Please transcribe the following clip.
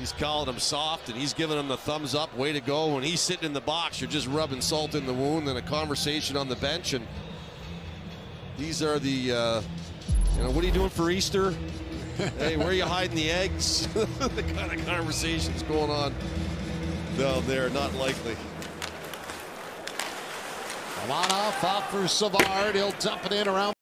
He's calling him soft and he's giving him the thumbs up. Way to go. When he's sitting in the box, you're just rubbing salt in the wound and a conversation on the bench. And these are the, uh, you know, what are you doing for Easter? hey, where are you hiding the eggs? the kind of conversations going on down there, not likely. Come on, off, off for Savard. He'll dump it in around.